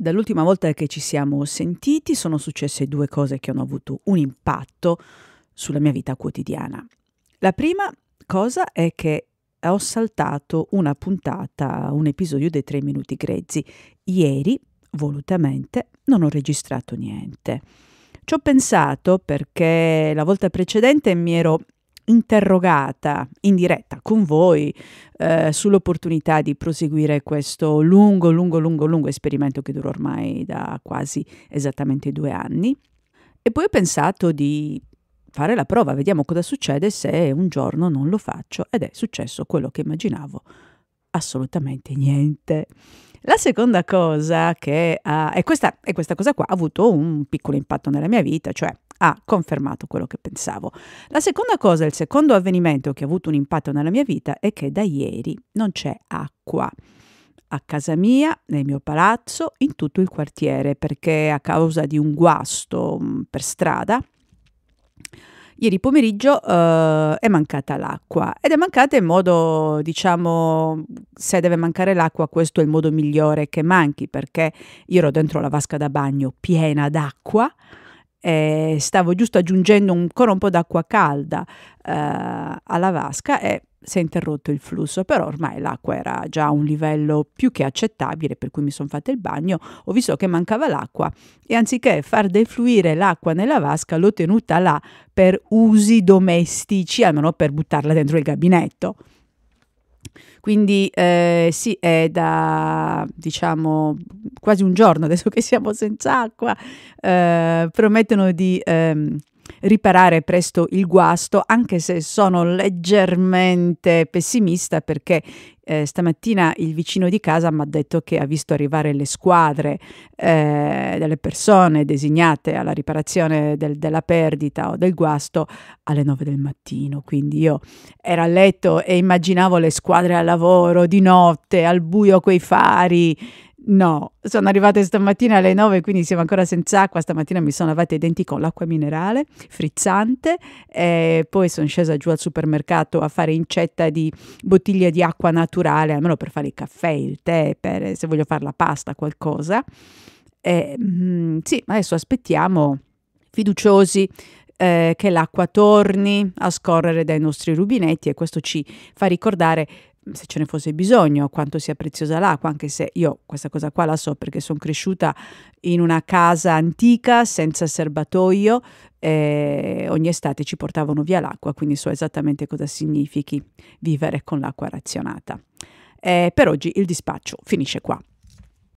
Dall'ultima volta che ci siamo sentiti sono successe due cose che hanno avuto un impatto sulla mia vita quotidiana. La prima cosa è che ho saltato una puntata, un episodio dei tre minuti grezzi. Ieri, volutamente, non ho registrato niente. Ci ho pensato perché la volta precedente mi ero interrogata in diretta con voi eh, sull'opportunità di proseguire questo lungo, lungo, lungo, lungo esperimento che dura ormai da quasi esattamente due anni. E poi ho pensato di fare la prova, vediamo cosa succede se un giorno non lo faccio ed è successo quello che immaginavo, assolutamente niente. La seconda cosa che ha, e questa, e questa cosa qua ha avuto un piccolo impatto nella mia vita, cioè ha confermato quello che pensavo. La seconda cosa, il secondo avvenimento che ha avuto un impatto nella mia vita è che da ieri non c'è acqua a casa mia, nel mio palazzo, in tutto il quartiere, perché a causa di un guasto per strada, ieri pomeriggio uh, è mancata l'acqua ed è mancata in modo, diciamo, se deve mancare l'acqua, questo è il modo migliore che manchi, perché io ero dentro la vasca da bagno piena d'acqua e stavo giusto aggiungendo ancora un po' d'acqua calda eh, alla vasca e si è interrotto il flusso, però ormai l'acqua era già a un livello più che accettabile, per cui mi sono fatta il bagno, ho visto che mancava l'acqua e anziché far defluire l'acqua nella vasca l'ho tenuta là per usi domestici, almeno per buttarla dentro il gabinetto. Quindi eh, sì, è da diciamo quasi un giorno adesso che siamo senza acqua, eh, promettono di ehm, riparare presto il guasto, anche se sono leggermente pessimista perché eh, stamattina il vicino di casa mi ha detto che ha visto arrivare le squadre eh, delle persone designate alla riparazione del, della perdita o del guasto alle 9 del mattino. Quindi io ero a letto e immaginavo le squadre al lavoro di notte, al buio coi fari No, sono arrivate stamattina alle 9, quindi siamo ancora senza acqua. Stamattina mi sono lavata i denti con l'acqua minerale frizzante, e poi sono scesa giù al supermercato a fare incetta di bottiglie di acqua naturale, almeno per fare il caffè, il tè, per, se voglio fare la pasta, qualcosa. E, mm, sì, adesso aspettiamo, fiduciosi, eh, che l'acqua torni a scorrere dai nostri rubinetti e questo ci fa ricordare se ce ne fosse bisogno, quanto sia preziosa l'acqua, anche se io questa cosa qua la so perché sono cresciuta in una casa antica senza serbatoio e ogni estate ci portavano via l'acqua, quindi so esattamente cosa significhi vivere con l'acqua razionata. E per oggi il dispaccio finisce qua.